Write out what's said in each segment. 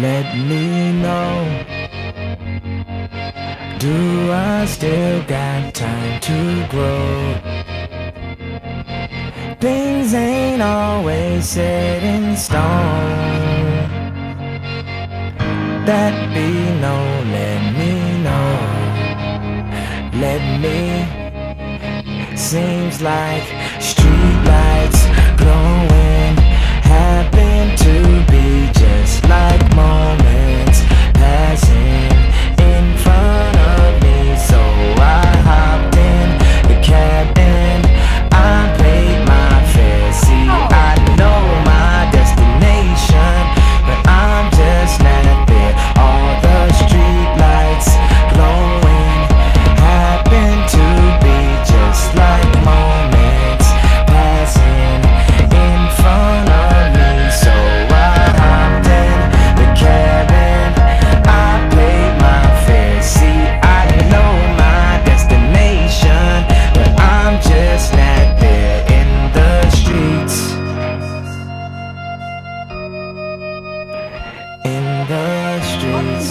Let me know. Do I still got time to grow? Things ain't always set in stone. That be known, let me know. Let me Seems like streetlights in the streets.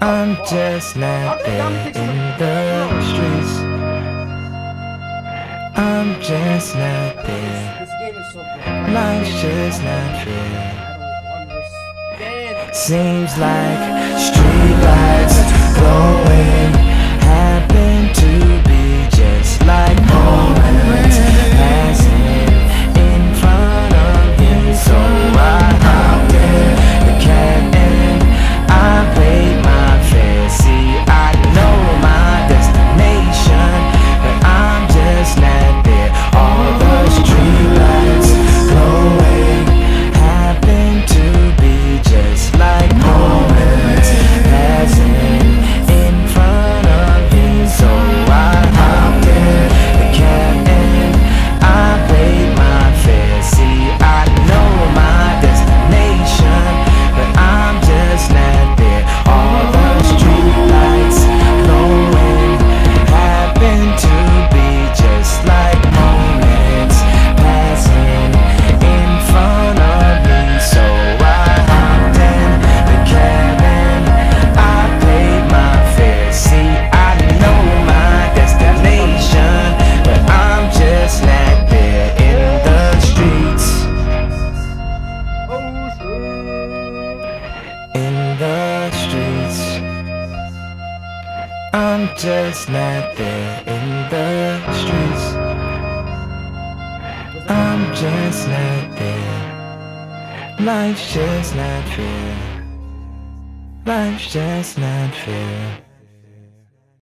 I'm just not in the streets. I'm just not Life's just not. Seems like streetlights glowing. I'm just not there in the streets. I'm just not there. Life's just not fair. Life's just not fair.